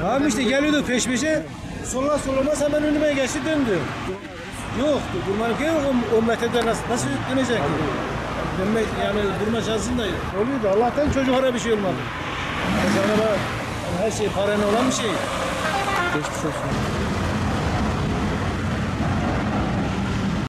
Tamam işte geliyordu peş peşe. Sola solamaz hemen önüme geçti döndü. Yok durmanın ki yok o, o metrede nasıl, nasıl dönecek? Dönme, yani durma şansın da yok. Oluyordu Allah'tan çocuklara bir şey olmadı. Mesela her şey paranın olan bir şey. Geçmiş olsun.